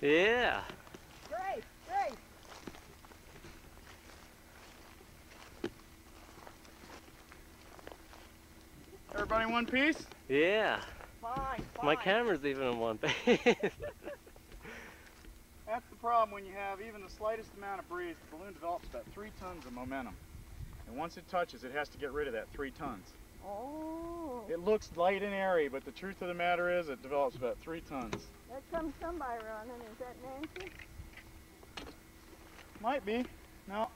Yeah. Great, Grace. Everybody in one piece? Yeah. Fine, fine. My camera's even in one piece. That's the problem when you have even the slightest amount of breeze. The balloon develops about three tons of momentum. And once it touches, it has to get rid of that three tons. Oh, It looks light and airy, but the truth of the matter is it develops about three tons. there comes somebody running. Is that Nancy? Might be. No.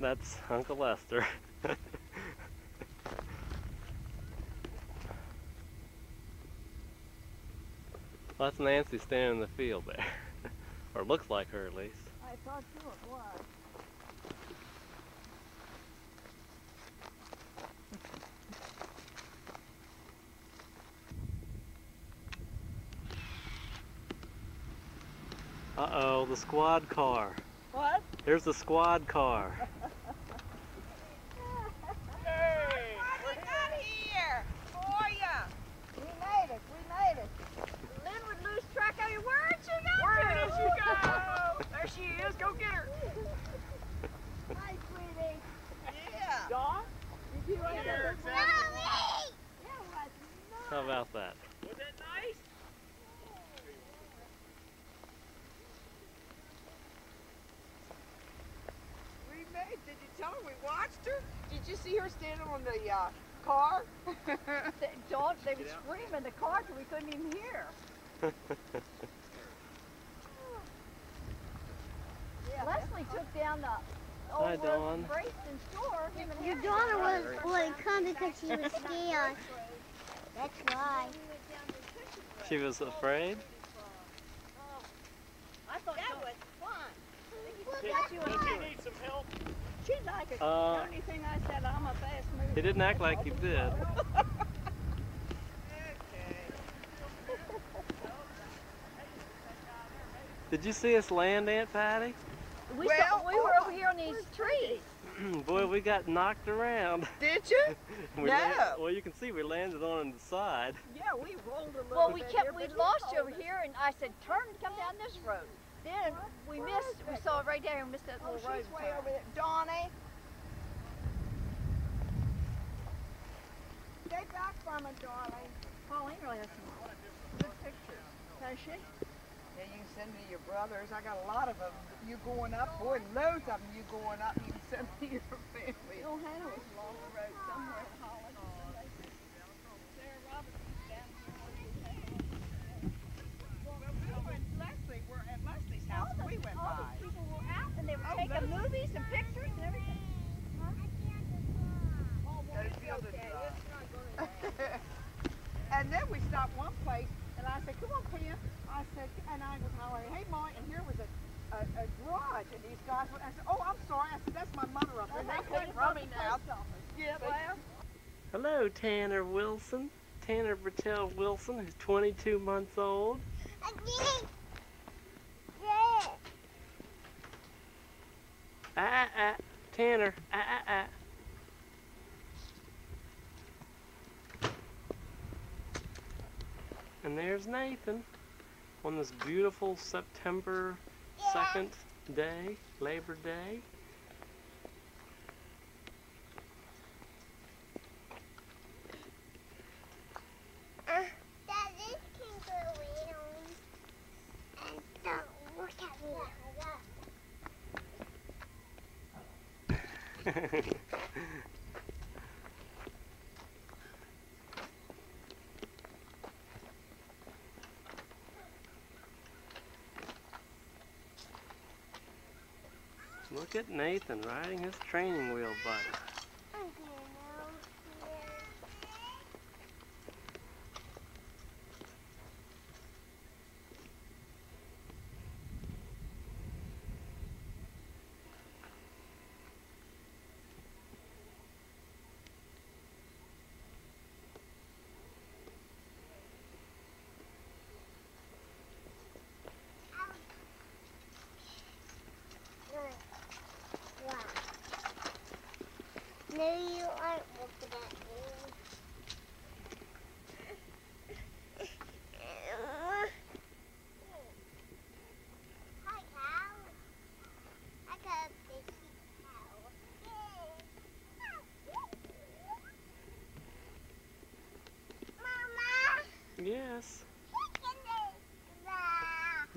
That's Uncle Lester. Well, that's Nancy standing in the field there. or looks like her at least. I thought you it was. Uh-oh, the squad car. What? There's the squad car. Hey! We got here for ya. We made it. We made it. Lynn would lose track of you. Where'd she go? Where did she go? There she is. Go get her. Hi, sweetie. Yeah. Dawn? Did you like Here, that? exactly. Yeah, it was How about that? Was that nice? We made. Did you tell her we watched her? Did you see her standing on the uh, car? They, Dawn, they were screaming in the car till we couldn't even hear. Yeah, Leslie took down the Hi, old Dawn. Brayston store. Your daughter went was over. wouldn't come because she was scared. That's why. She was afraid? I thought That was fun. Got you Does a- he need some help? She'd like it. Uh, the only thing I said, I'm a fast mover. He didn't act like he did. Did you see us land, Aunt Patty? We, Well, saw, we were oh, over here on these trees. Boy, we got knocked around. Did you? We No. land- well, you can see we landed on the side. Yeah, we rolled a little Well, we bit kept, here, we lost you over it. here, and I said, turn, and come down this road. Then we Where missed, we saw it right there and missed that Oh, little road. she's way over there. Donnie. Stay back from it, darling. Pauline really has some good pictures. Has she? Yeah, you can send me your brothers. I got a lot of them. You going up, boy, loads of them. You going up. You can send me your family. Hannah was along the road somewhere in Holland. Sarah Robertson's down here. Well, we went, Leslie, we're at Leslie's All house. the, We went all by. the people were out, and they were Oh, taking those- movies and pictures and everything. Got a field of And then we stopped one place, and I said, "Come on, Pam." I said, and I was hollering, "Hey, Ma!" And here was a, a, a garage, and these guys were. I said, "Oh, I'm sorry." I said, "That's my mother up there." Oh, They they came came from from me the now. Yeah, Well, Hello, Tanner Wilson. Tanner Bertel Wilson, who's 22 months old. Ah, ah, ah. Tanner, ah, ah, ah. And there's Nathan on this beautiful September 2nd day, Labor Day. That is kangaroo. Look at Nathan riding his training wheel bike.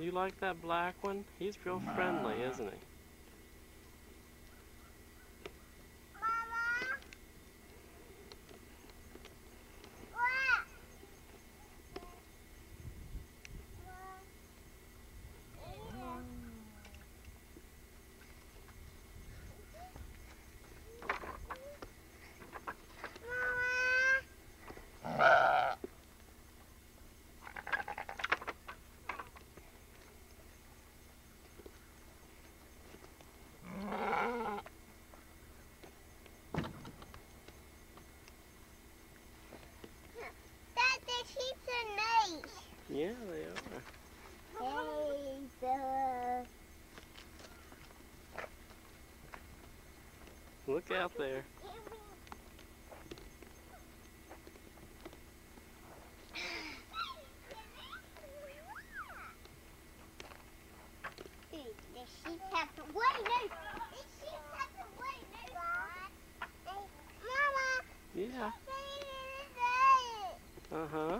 You like that black one? He's real friendly, isn't he? Yeah, they are. Hey, Zilla. Look out there. Yeah. Uh-huh.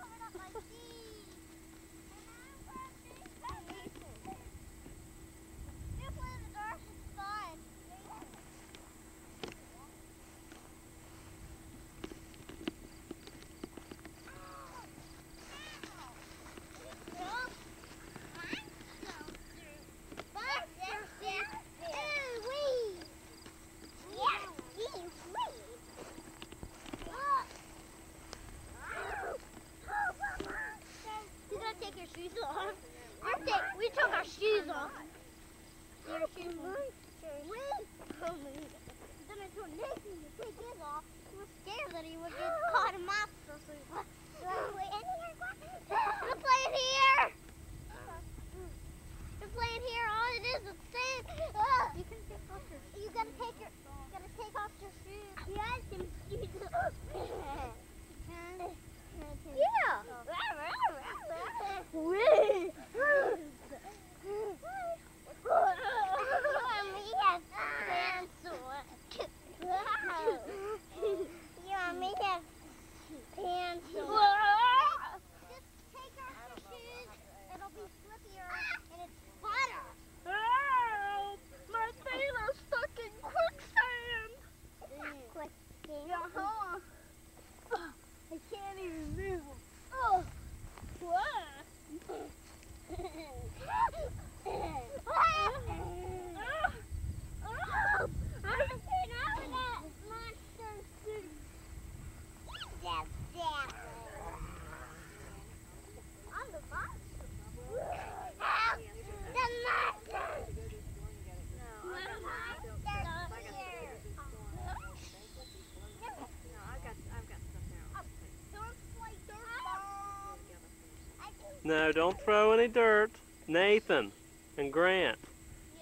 No, don't throw any dirt. Nathan and Grant,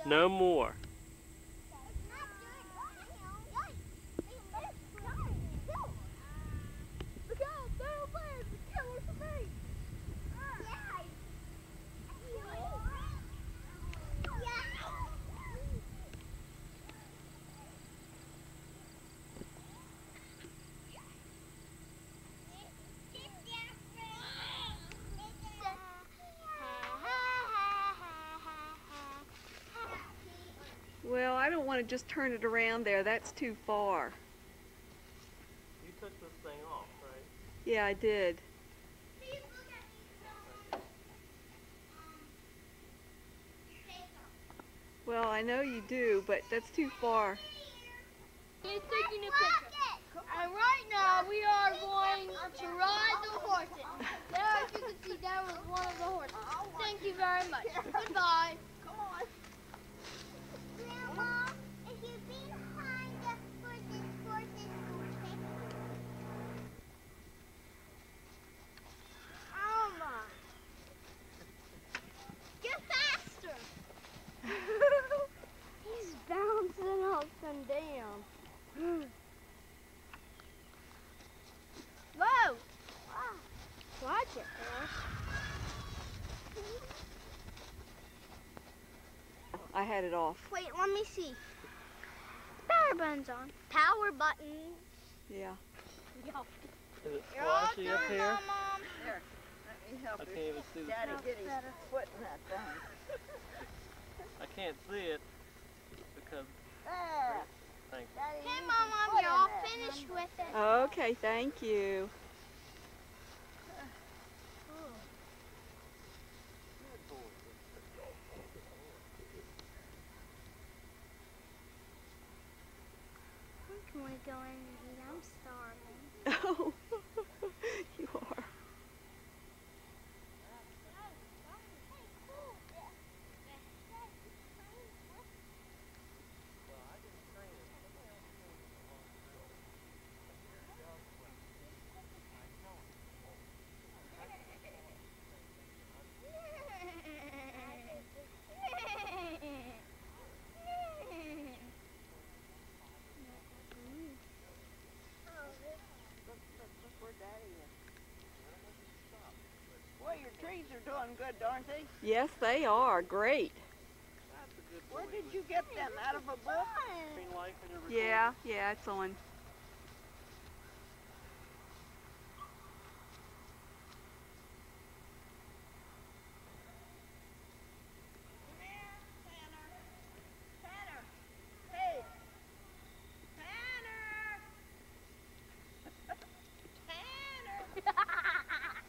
no more. Want to just turn it around there. That's too far. You took this thing off, right? Yeah, I did. Please look at these Well, I know you do, but that's too far. He's taking a picture. And right now we are going to ride the horses. There, as you can see, there was one of the horses. Thank you very much. Goodbye. Come on. Grandma, if you behind the horses, horses, Oh my. Get faster. He's bouncing up and down. Whoa! Watch it, I had it off. Wait, let me see. Power buttons on. Power button. Yeah. Is it You're all splotchy up here? now, Mom. Let me help I you. can't even see the Daddy top. get his foot in that thing. I can't see it because There. thank you. Daddy, Okay, Mom, Mom, you're all finished with it. Okay, thank you. We're going. Doing good, Dorothy. Yes, they are. Great. That's a good Where did you get them? Out of a book? Green light when you're recording? Yeah, yeah, it's on. Tanner. Hey. Tanner. Tanner.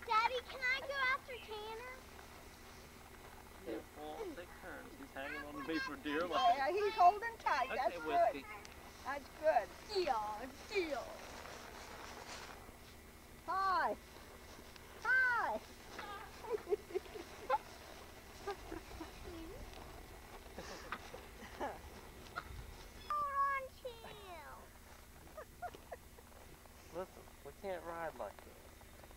Daddy, can I go after Tanner? Yeah, well, take turns. He's hanging on me for dear life. Yeah, he's holding tight. Okay, That's good. Whiskey. That's good. Deal, deal. Hi. Hi. Hold on, chill. Listen, we can't ride like this.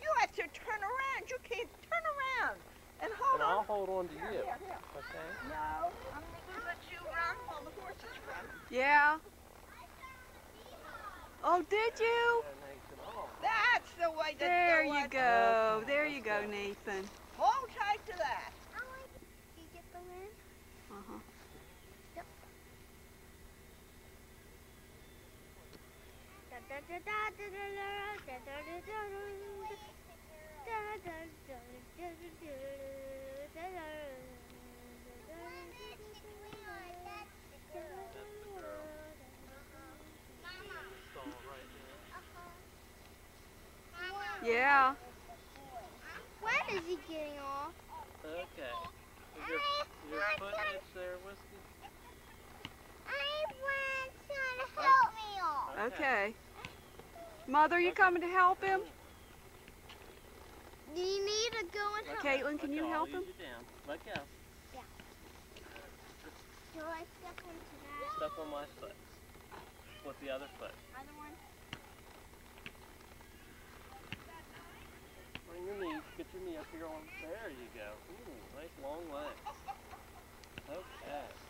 You have to turn around. You can't turn around. And hold And I'll hold on to Here, you. here, here. Okay? No, I'm going to let you run while the horses run. Yeah. Oh, did you? Oh. That's the way to There you go. There you go, Nathan. Hold tight to that. I like it. You get the lid? Uh-huh. Da Yeah. When is he getting off? Okay. Is your, is your foot itch there, Whiskey? I want someone to help me off. Okay. Mother, you coming to help him? Do you need to go and help? Caitlin, can you help I'll him? down. Let go. Do I step into that? Step on my foot. With the other foot. Other one? Bring your knee. Get your knee up here on. There you go. Ooh, nice long legs. Okay.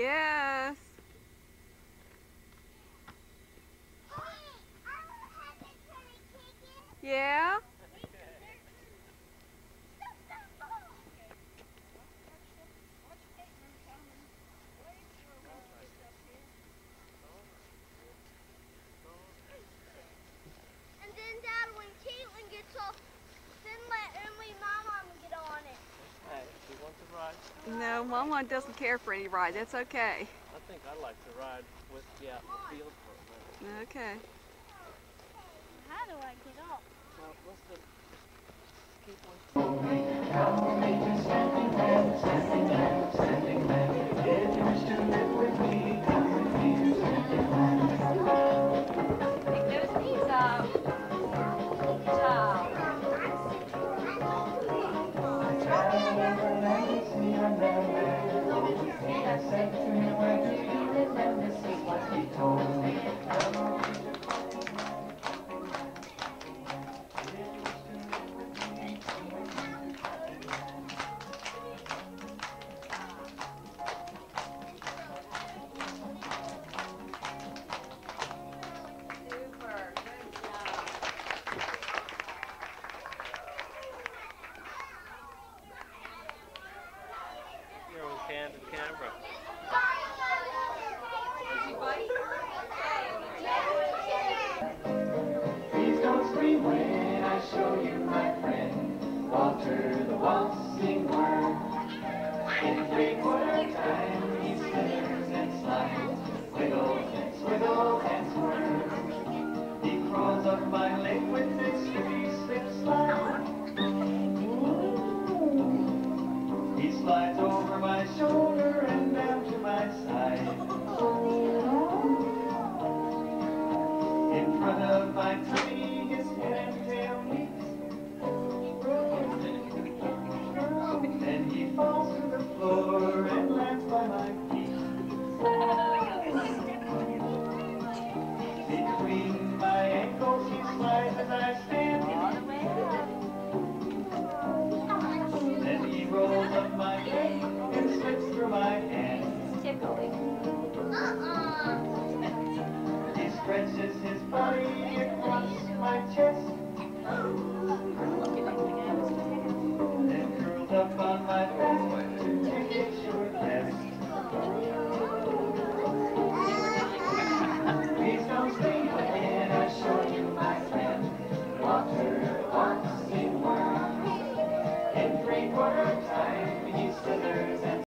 Yes. Yeah. ride? No, Mama doesn't care for any ride. That's okay. I think I'd like to ride with you out in the field for a minute. Okay. How do I get off? Well, let's just keep one.